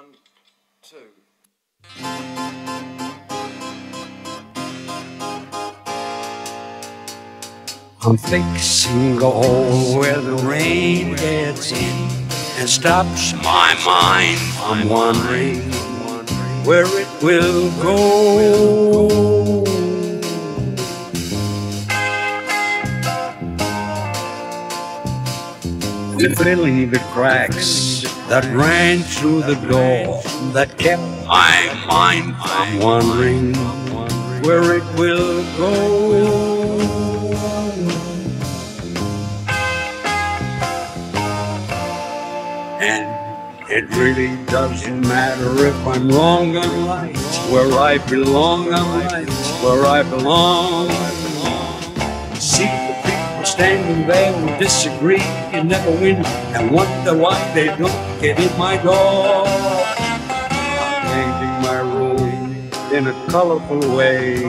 One, two. I'm fixing hole where the rain gets in and stops my mind from wondering where it will go. Filling the cracks that ran through the door that kept my mind from wandering where it will go. And it really doesn't matter if I'm wrong or right. Where I belong, I'm right. Where I belong. See the people standing there disagree and never win and wonder why they don't get in my door. I'm painting my room in a colorful way.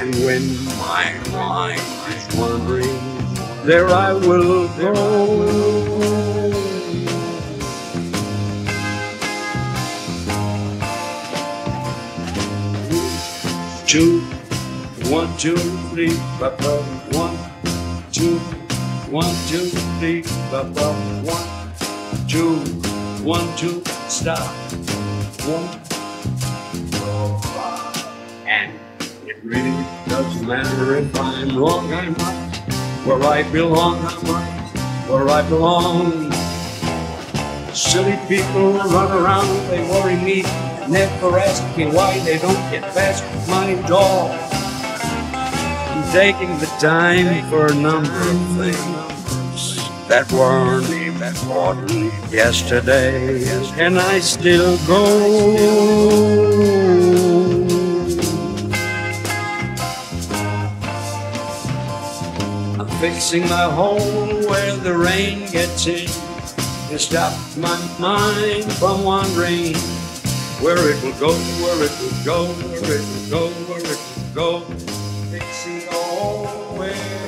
And when my mind is wandering, there I will go. two, one, two, three, one, two, one, two, three, ba ba, one, two, one, two, stop, one, and it really doesn't matter if I'm wrong, I'm right, where I belong, I'm right, where I belong. Silly people run around, they worry me, never ask me why they don't get past my door. I'm taking the time for a number of things that weren't important yesterday, and I still go. I'm fixing my hole where the rain gets in. to stop my mind from wandering where it will go, where it will go, where it will go, where it will go. Fixing away.